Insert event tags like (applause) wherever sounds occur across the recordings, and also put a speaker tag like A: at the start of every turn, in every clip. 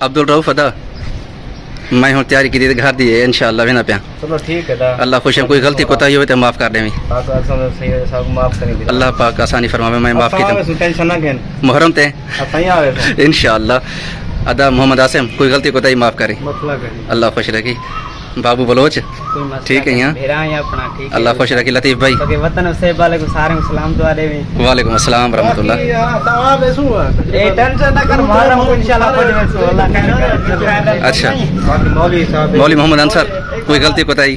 A: عبدالرؤف ادا میں ہوں تیاری کی دید گھار دیئے انشاءاللہ بھی نہ پیان اللہ خوش ہے کوئی غلطی کوتا ہی ہوئے تو معاف کر دیں
B: اللہ
A: پاک آسانی فرماوے میں معاف کی دیں محرم تے۔ انشاءاللہ۔ ادا محمد آسم کوئی غلطی کوتا ہی معاف کریں۔ اللہ خوش رکھی بابو بلوچ
C: ٹھیک ہے یہاں اللہ خوش رکھے
A: لطیف بھائی وعلیکم السلام رحمت اللہ
C: اچھا
B: مولوی محمد انصر کوئی غلطی
A: کوتاہی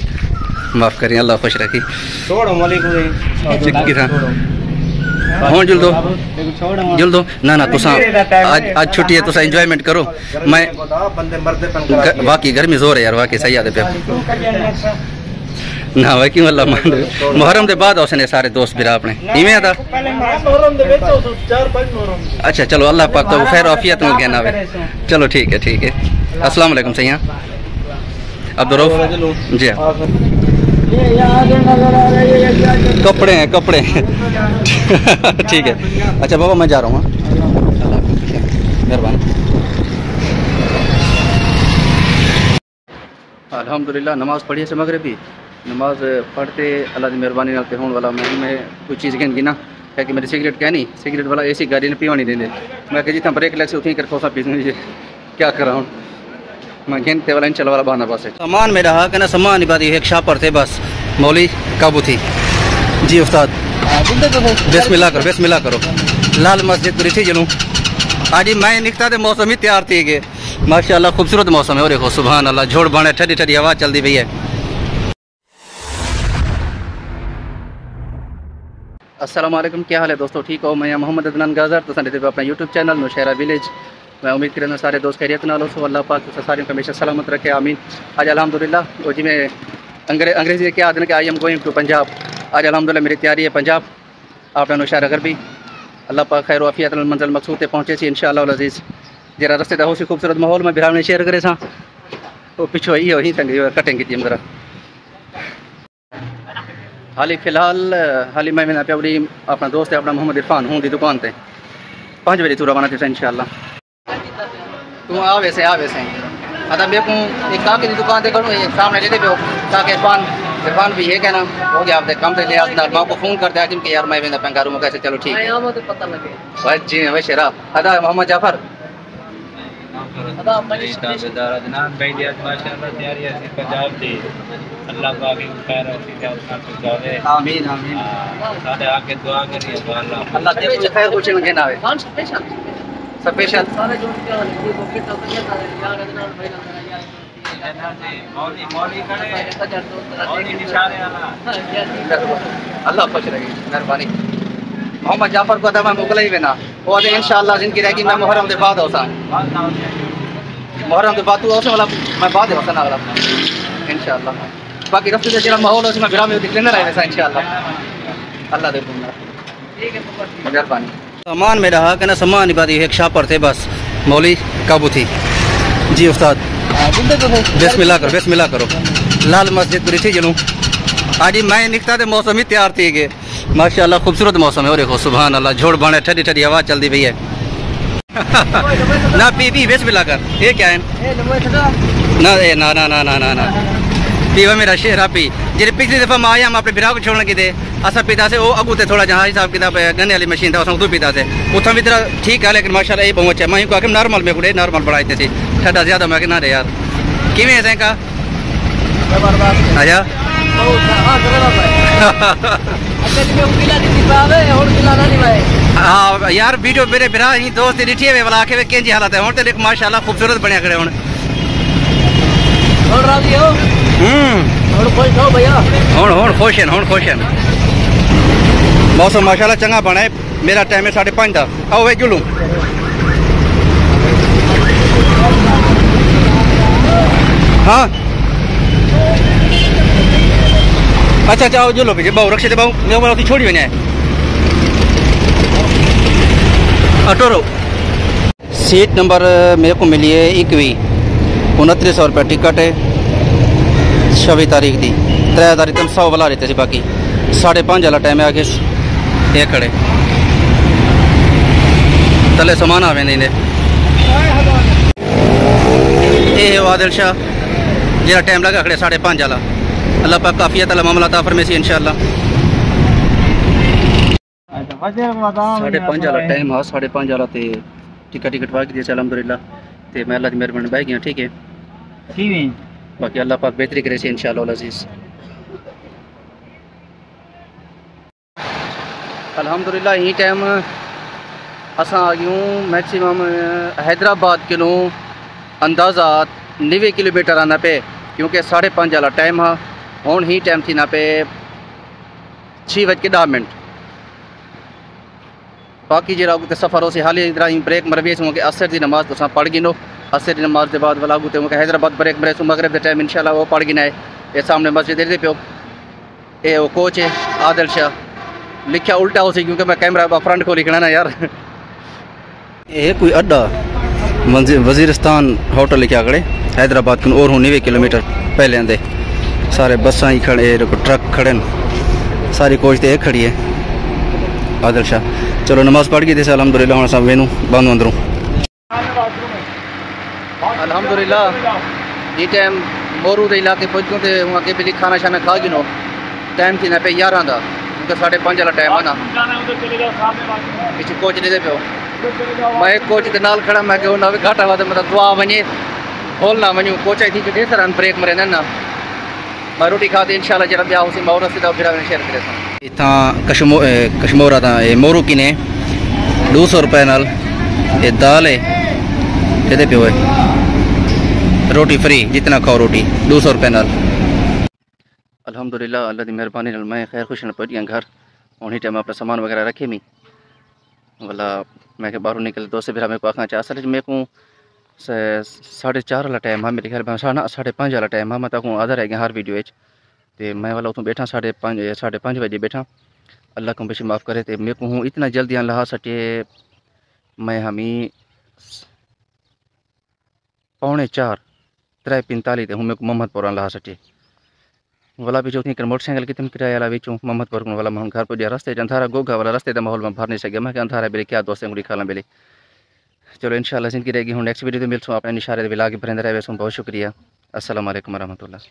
A: معاف کریں اللہ خوش رکھی ہوں جلدو جلدو نہ نہ، تساں
C: آج آج چھٹی ہے، تساں انجوائمنٹ
A: کرو۔ میں واقعی گرمی زور ہے یار، واقعی صحیح آدھے پہ نہ، واقعی اللہ مان محرم دے بعد اوسنے سارے دوست برا اپنے۔ ایویں دا اچھا چلو، اللہ پاک تو خیر عافیت مل گیا ناوے چلو، ٹھیک ہے ٹھیک ہے۔
C: السلام علیکم
A: سیاں عبدالروف؟ جی
B: ہاں۔
A: کپڑے ہیں کپڑے ہیں۔ ٹھیک ہے۔ اچھا بابا، میں جا رہا ہوں ہاں۔ مہربانی۔ الحمدللہ، نماز پڑھی سے مغربی۔ نماز پڑھتے اللہ کی مہربانی نال تے ہون والا میں میں کوئی چیز گن گنا کہ کہ میری سگریٹ کہنی نہیں، سگریٹ والا ایسی گاڑی نے پیوانی نہیں دیندے میں کہ جتنا جی بریک لگ سے اتھی کر کھوسا پیسنے کیا کرا ہوں؟ مگین ತೇವಲ ಏನು ಚಲವಲ ಬಾನ ಬಸ್ سامان میرا ہے کہنا سامان نہیں بات ایک شاہ پر تھے بس۔ مولی کابو تھی۔ جی افتاد بسم اللہ کرو، بسم اللہ کرو۔ لال مسجد پوری تھی جنوں۔ آج میں نکتا دے موسم ہی تیار تھی گے ماشاء اللہ خوبصورت موسم ہے۔ اور ایک ہو سبحان اللہ جھوڑ بانے ٹھڑی ٹھڑی ہوا چل دی بھئی ہے۔ السلام علیکم، کیا حال ہے دوستو؟ ٹھیک ہو؟ میں محمد ادنان گازر۔ تو سنڈے پہ اپنا یوٹیوب چینل نوشہرہ ویلیج۔ میں امید کرنا سارے دوست خیریت نالو سو اللہ پاک سارے ہمیشہ سلامت رکھے، آمین۔ آج الحمدللہ وہ جی میں انگریزی کیا آدھن کہ I am going to Punjab. آج الحمدللہ میری تیاری ہے پنجاب۔ آپ نے اگر بھی اللہ پاک خیر وفیت المنزل مقصود تے پہنچے سی، انشاءاللہ العزیز۔ جرا رستے دہو سی خوبصورت ماحول میں بھرا نے شیئر کرے سا وہ پچھو ہی ہوئی تنگ کٹیں گی جی تیم ذرا۔ حالی فی الحال، حالی میں میں جی، اپنا دوست ہے، اپنا محمد عرفان ہوں دی دکان تے۔ پانچ بجے تو روانہ تھے انشاءاللہ۔ તું આવે છે આવે છે. હા તમે હું એક કાકીની દુકાન તે કરું سامنے સામે લીધે પયો تاکہ પાન زبان بھی ہے کہنا ہو گیا آپ دے کم سے لیا دار ماں کو فون کر دیا کہ یار میں بندہ پنگاروں میں کیسے چلو ٹھیک
D: ہے
A: جی میں شراب ادا محمد جعفر
D: اللہ
E: پاک
F: خیر
E: اور
F: سیدھا
E: اپنا
A: آمین آمین
F: دعا کریے اللہ
A: اللہ دے سپیشل اللہ خوش رہے مہربانی۔ محمد جعفر کو میں مغلئی ہی بنا۔ وہ ان شاء اللہ جن کی رہ گئی میں محرم کے بعد ہوتا محرم کے بعد تو والا میں بعد ہوتا نا ان شاء اللہ باقی رفتے سے جڑا ماحول ہوتا میں گرام میں دکھ لینا رہے ان شاء اللہ اللہ دیکھوں گا مہربانی۔ سامان میں رہا سامان نہیں سامان بادی ایک شاپ پر تھے بس۔ مولی، قابو تھی۔ جی استاد۔
D: بسم
A: اللہ کرو، بسم اللہ کرو۔ لال مسجد پوری تھی جنوں۔ آج میں نکتا تھے موسم ہی تیار تھی گئے۔ ماشاء اللہ خوبصورت موسم ہے۔ اور دیکھو، سبحان اللہ جھوڑ بانے ٹھڈی ٹھڈی آواز چل دی پئی ہے۔ (laughs) نہ، پی پی، بسم اللہ کر۔ یہ کیا ہے؟ نہ نہ نہ پی وہ میرا شہر پی جی پچھلی دفعہ میں آیا ہم اپنے برا کو چھوڑنے کی تھے اصل پیتا سے وہ اگو تھے تھوڑا جہاں صاحب کتاب گنے والی مشین تھا اس اتو پیتا سے۔ اتنا بھی طرح ٹھیک ہے، لیکن ماشاء اللہ یہ بہت اچھا میں کہ نارمل میں کھڑے نارمل بڑھائی تھی۔ ٹھنڈا زیادہ میں کہ نہ یار۔ کیویں ایسے کا ہاں یار، ویڈیو میرے برا ہی دوست ڈٹھی ہوئے والا آخے ہوئے کینجی حالت ہے۔ ہوں تو ماشاء اللہ خوبصورت بنیا کرے ہوں موسم ماشاء اللہ چنگا بنا ہے میرا ٹائم ہے ساڑھے پانچ کا آؤ بھائی جلو ہاں اچھا اچھا آؤ جلو بھائی بہو رکشے بہو میرے میں ہوتی چھوڑی ونے اٹورو سیٹ نمبر میرے کو ملی ہے اکوی ઉનત્રીસ રૂપિયા ટિકટે છવ્વી તારીખ દી ત્રણ તારીખ તમે સૌ ભલા રીતે બાકી સાડે પાંચ વાળા ટાઈમે આગે એ ખડે તલે સમાન આવે નહીં એ વાદલ શાહ جرا ٹائم لگا کھڑے ساڑھے پانچ والا۔ اللہ پاک کافی ہے تعالیٰ معاملہ تعفر میں سی انشاءاللہ۔
D: ساڑھے
A: پانچ والا ٹائم ہاں ساڑھے پانچ والا تے ٹکٹ ٹکٹ واقعی دیا چل الحمدللہ۔ تے میں اللہ دی مہربانی بہ گیا ٹھیک ہے؟ باقی اللہ پاک بہتری کرے سی انشاءاللہ العزیز۔ الحمدللہ ہی ٹائم اساں آ گیوں میکسیمم حیدرآباد کلوں اندازہ نوے کلو میٹر آنا پہ کیونکہ ساڑھے پانچ والا ٹائم ہا۔ ہوں ہی ٹائم تھی نہ پہ چھ بج کے دہ منٹ۔ باقی جہاں اگتے سفر ہو سی حالی ادھر بریک مربی سو کہ اثر دی نماز تو پڑھ گنو اثر دی نماز کے بعد والا اگتے کہ حیدرآباد بریک مرے، سو مغرب دے ٹائم انشاءاللہ وہ پڑھ گنا ہے۔ یہ سامنے مسجد دے پیو۔ اے وہ کوچ ہے، عادل شاہ۔ لکھیا الٹا ہو سی کیونکہ میں کیمرہ فرنٹ کو لکھنا نا یار۔ یہ کوئی اڈا وزیرستان ہوٹل لکھا کھڑے۔ حیدرآباد کن اور ہوں نوے کلو میٹر پہلے آدھے سارے بساں ہی کھڑے ٹرک کھڑے ساری کوچ تو ایک کھڑی ہے۔ عادل شاہ۔ چلو، نماز پڑھ گئی تھی الحمد للہ ہوں، سب وینو بند اندروں۔ الحمد للہ یہ جی ٹائم مورو دے علاقے پہنچ گئے تھے وہاں کے بھی کھانا شانا کھا گنو ٹائم تھی نہ پہ یارہ دا کیونکہ ساڑھے پانچ والا ٹائم ہے نا پیچھے کوچ نہیں دے پیو۔ میں ایک کوچ کے نال کھڑا، میں کہ انہاں بھی گھاٹا ہوا تو مطلب دعا ونجے بولنا ونجو کوچ آئی تھی کہ دے سران بریک مرے نا میں روٹی کھا کھاتے انشاءاللہ جرب بیا اسی مورا سے پھر میں شیئر کرے سا اتھاں کشمو کشمورا تھا یہ مورو کی نے دو سو روپے نال یہ دال ہے یہ دے پیو ہے روٹی فری جتنا کھاؤ روٹی دو سو روپے نال الحمدللہ اللہ دی مہربانی نال میں خیر خوش نہ پہنچ گیا گھر انہی ٹائم اپنا سامان رکھے می والا میں کہ باہر نکل دوست پھر میرے کو آخنا چاہ اصل میں کو ساڑھے چار والا ٹائم ہے میرے خیال میں ساڑھے پانچ والا ٹائم ہے میں تاکوں آدھا رہ گیا ہر ویڈیو تے میں والا اتوں بیٹھا ساڑھے پانچ ساڑھے پانچ بجے بیٹھا۔ اللہ کو بشی معاف کرے تے میرے کو ہوں اتنا جلدی لہا سٹے میں ہمیں پونے چار ترے پنتالی تے ہوں میرے کو محمد پور لہا سٹے۔ والا بھی جو تھی کہ موٹر سائیکل کتنے کرایہ والا وچوں محمد پور والا میں گھر پہ راستے اندھارا گوگا والا راستے دا ماحول میں بھر نہیں سکیا میں کہ اندھارا بیلے، کیا دوستیں گڑی کھالا بیلے؟ چلو انشاءاللہ زندگی رہے گی۔ ہوں نیکسٹ ویڈیو تو ملسوں اپنے نشارے دے بھی لاگے رہے سوں بہت شکریہ۔ السلام علیکم ورحمۃ اللہ۔